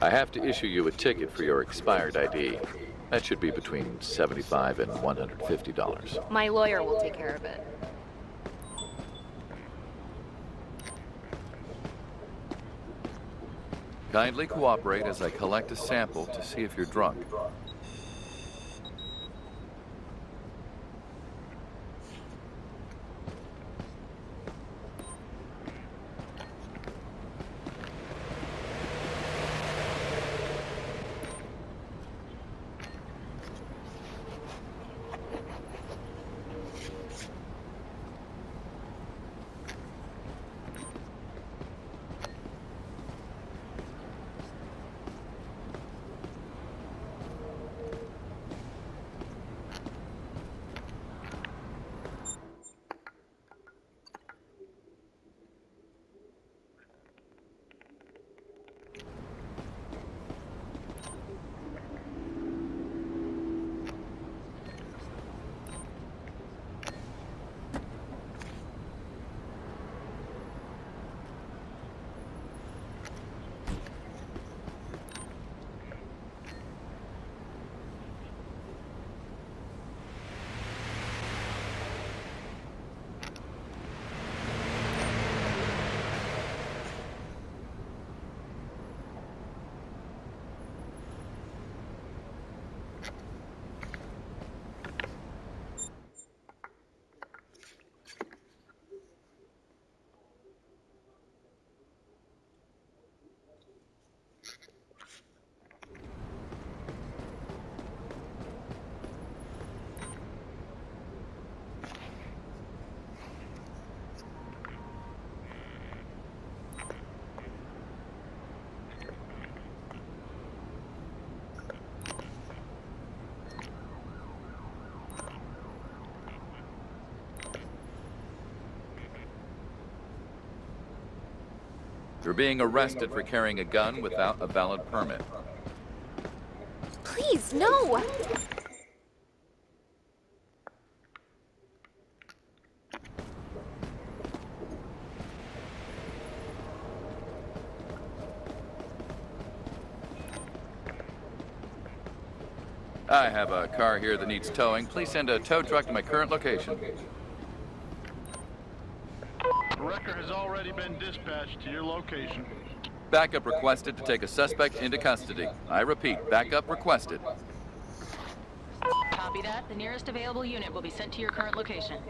I have to issue you a ticket for your expired ID. That should be between 75 and $150. My lawyer will take care of it. Kindly cooperate as I collect a sample to see if you're drunk. You're being arrested for carrying a gun without a valid permit. Please, no! I have a car here that needs towing. Please send a tow truck to my current location. The wrecker has already been dispatched to your location. Backup requested to take a suspect into custody. I repeat, backup requested. Copy that. The nearest available unit will be sent to your current location.